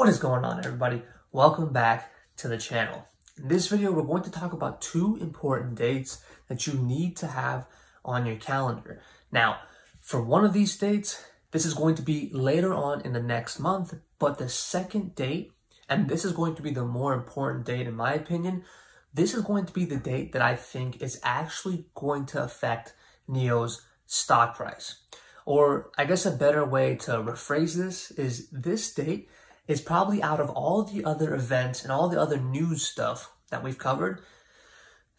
What is going on everybody? Welcome back to the channel. In this video, we're going to talk about two important dates that you need to have on your calendar. Now, for one of these dates, this is going to be later on in the next month, but the second date, and this is going to be the more important date in my opinion, this is going to be the date that I think is actually going to affect NIO's stock price. Or I guess a better way to rephrase this is this date is probably out of all the other events and all the other news stuff that we've covered,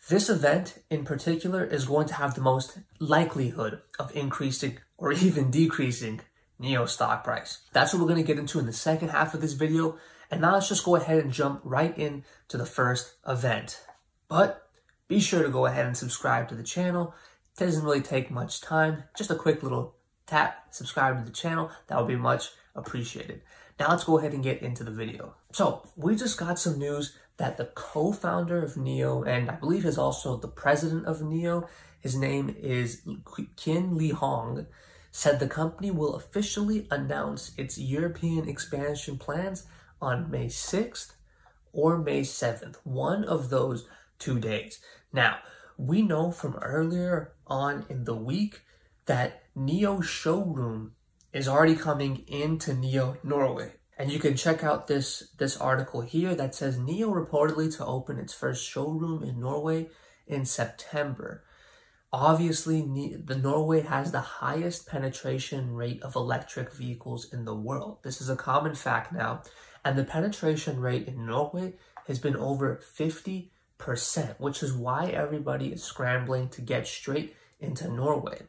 this event in particular is going to have the most likelihood of increasing or even decreasing NIO stock price. That's what we're going to get into in the second half of this video. And now let's just go ahead and jump right into the first event. But be sure to go ahead and subscribe to the channel. It doesn't really take much time. Just a quick little tap, subscribe to the channel. That would be much appreciated. Now let's go ahead and get into the video. So we just got some news that the co-founder of NIO, and I believe is also the president of NIO, his name is Qian Li Hong, said the company will officially announce its European expansion plans on May 6th or May 7th, one of those two days. Now, we know from earlier on in the week that NIO showroom is already coming into NIO Norway. And you can check out this, this article here that says NIO reportedly to open its first showroom in Norway in September. Obviously, the Norway has the highest penetration rate of electric vehicles in the world. This is a common fact now, and the penetration rate in Norway has been over 50%, which is why everybody is scrambling to get straight into Norway.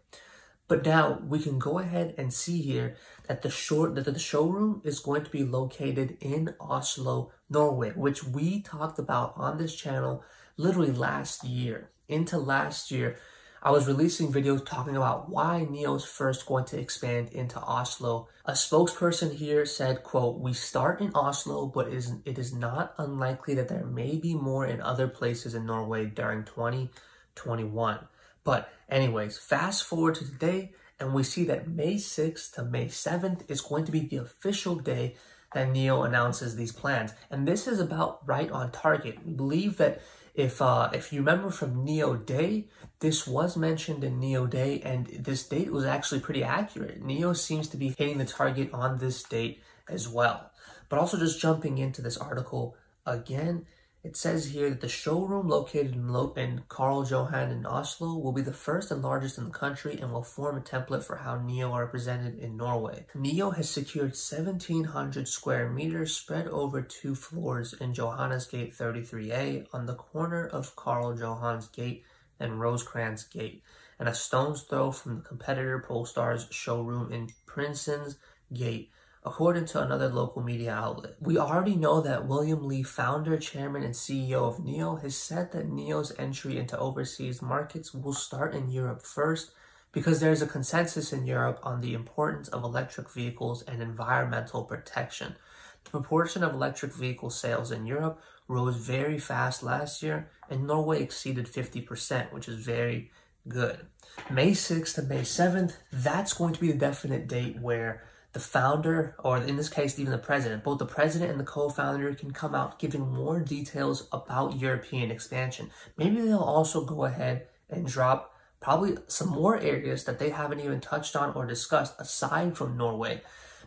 But now we can go ahead and see here that the short that the showroom is going to be located in Oslo, Norway, which we talked about on this channel literally last year. Into last year, I was releasing videos talking about why NIO's first going to expand into Oslo. A spokesperson here said, quote, we start in Oslo, but it is, it is not unlikely that there may be more in other places in Norway during 2021. But anyways, fast forward to today and we see that May 6th to May 7th is going to be the official day that NIO announces these plans. And this is about right on target. We believe that if uh, if you remember from NIO Day, this was mentioned in NIO Day, and this date was actually pretty accurate. NIO seems to be hitting the target on this date as well. But also just jumping into this article again, it says here that the showroom located in, Lo in Karl Johan in Oslo will be the first and largest in the country and will form a template for how NIO are represented in Norway. NIO has secured 1,700 square meters spread over two floors in Johannes Gate 33A on the corner of Karl Johans Gate and Rosenkrantz Gate, and a stone's throw from the competitor Polestar's showroom in Prinsens Gate according to another local media outlet. We already know that William Li, founder, chairman, and CEO of NIO, has said that NIO's entry into overseas markets will start in Europe first because there is a consensus in Europe on the importance of electric vehicles and environmental protection. The proportion of electric vehicle sales in Europe rose very fast last year, and Norway exceeded 50%, which is very good. May 6th to May 7th, that's going to be the definite date where the founder, or in this case, even the president, both the president and the co-founder can come out giving more details about European expansion. Maybe they'll also go ahead and drop probably some more areas that they haven't even touched on or discussed aside from Norway.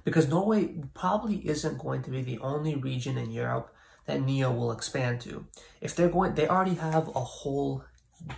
Because Norway probably isn't going to be the only region in Europe that NIO will expand to. If they're going, they already have a whole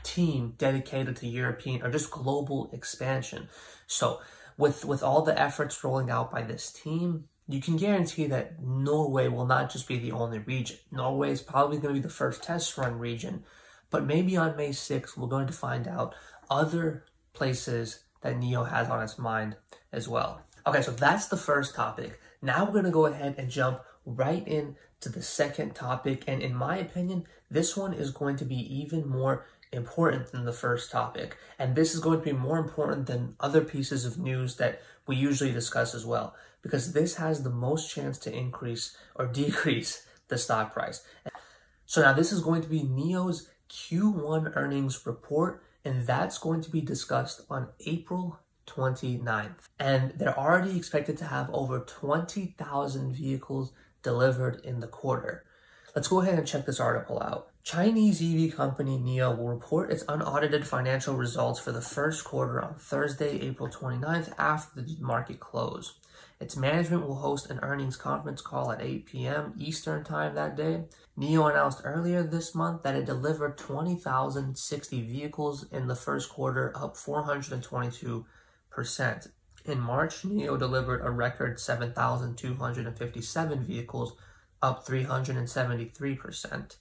team dedicated to European or just global expansion. So with with all the efforts rolling out by this team, you can guarantee that Norway will not just be the only region. Norway is probably going to be the first test run region, but maybe on May 6th, we're going to find out other places that NIO has on his mind as well. Okay, so that's the first topic. Now we're going to go ahead and jump right into the second topic. And in my opinion, this one is going to be even more important than the first topic. And this is going to be more important than other pieces of news that we usually discuss as well, because this has the most chance to increase or decrease the stock price. So now this is going to be NIO's Q1 earnings report, and that's going to be discussed on April 29th. And they're already expected to have over 20,000 vehicles delivered in the quarter. Let's go ahead and check this article out. Chinese EV company NIO will report its unaudited financial results for the first quarter on Thursday, April 29th after the market close. Its management will host an earnings conference call at 8 p.m. Eastern Time that day. NIO announced earlier this month that it delivered 20,060 vehicles in the first quarter, up 422%. In March, NIO delivered a record 7,257 vehicles, up 373%.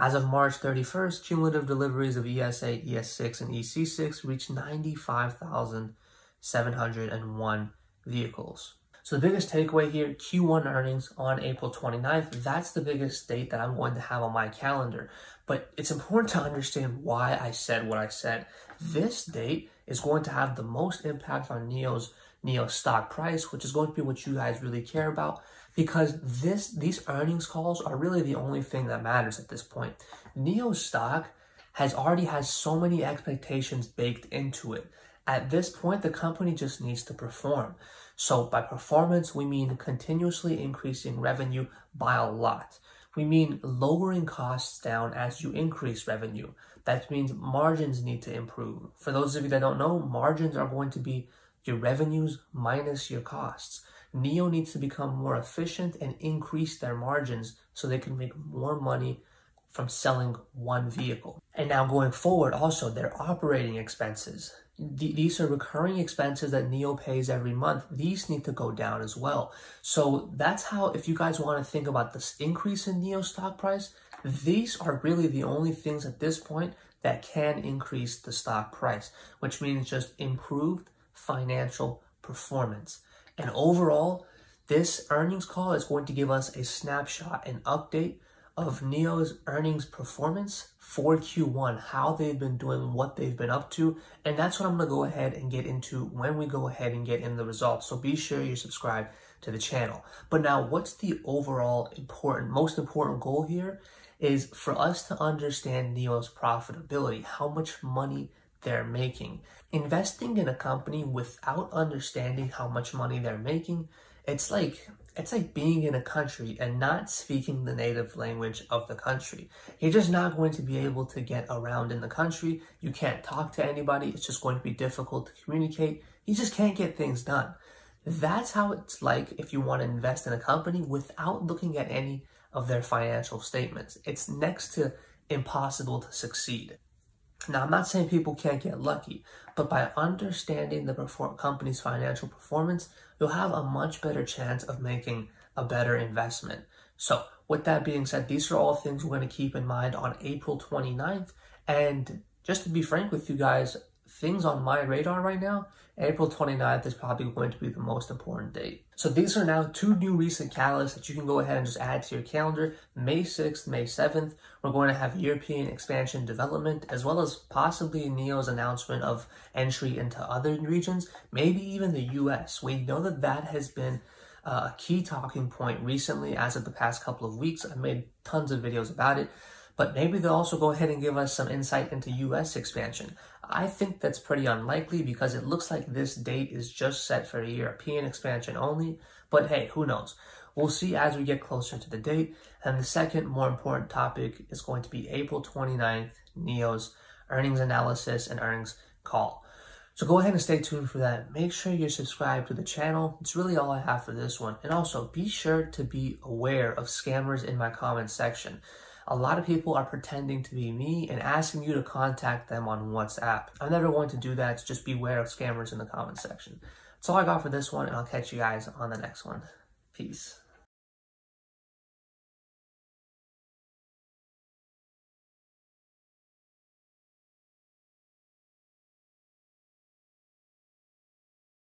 As of March 31st, cumulative deliveries of ES8, ES6, and EC6 reached 95,701 vehicles. So the biggest takeaway here, Q1 earnings on April 29th, that's the biggest date that I'm going to have on my calendar. But it's important to understand why I said what I said. This date is going to have the most impact on NIO's NIO stock price, which is going to be what you guys really care about because this these earnings calls are really the only thing that matters at this point. NIO stock has already has so many expectations baked into it. At this point, the company just needs to perform. So by performance, we mean continuously increasing revenue by a lot. We mean lowering costs down as you increase revenue. That means margins need to improve. For those of you that don't know, margins are going to be your revenues minus your costs. NIO needs to become more efficient and increase their margins so they can make more money from selling one vehicle. And now going forward, also their operating expenses. these are recurring expenses that NIO pays every month. These need to go down as well. So that's how, if you guys want to think about this increase in NIO stock price, these are really the only things at this point that can increase the stock price, which means just improved financial performance. And overall, this earnings call is going to give us a snapshot, an update of NIO's earnings performance for Q1, how they've been doing, what they've been up to. And that's what I'm going to go ahead and get into when we go ahead and get in the results. So be sure you subscribe to the channel. But now what's the overall important, most important goal here is for us to understand NIO's profitability, how much money they're making. Investing in a company without understanding how much money they're making, it's like it's like being in a country and not speaking the native language of the country. You're just not going to be able to get around in the country. You can't talk to anybody. It's just going to be difficult to communicate. You just can't get things done. That's how it's like if you want to invest in a company without looking at any of their financial statements. It's next to impossible to succeed. Now, I'm not saying people can't get lucky, but by understanding the company's financial performance, you'll have a much better chance of making a better investment. So, with that being said, these are all things we're going to keep in mind on April 29th. And just to be frank with you guys, things on my radar right now, April 29th is probably going to be the most important date. So these are now two new recent catalysts that you can go ahead and just add to your calendar. May 6th, May 7th, we're going to have European expansion development, as well as possibly NIO's announcement of entry into other regions, maybe even the US. We know that that has been uh, a key talking point recently as of the past couple of weeks. I've made tons of videos about it but maybe they'll also go ahead and give us some insight into US expansion. I think that's pretty unlikely because it looks like this date is just set for European expansion only, but hey, who knows? We'll see as we get closer to the date. And the second more important topic is going to be April 29th, NIO's earnings analysis and earnings call. So go ahead and stay tuned for that. Make sure you're subscribed to the channel. It's really all I have for this one. And also be sure to be aware of scammers in my comment section. A lot of people are pretending to be me and asking you to contact them on WhatsApp. I'm never going to do that, just beware of scammers in the comment section. That's all I got for this one, and I'll catch you guys on the next one. Peace.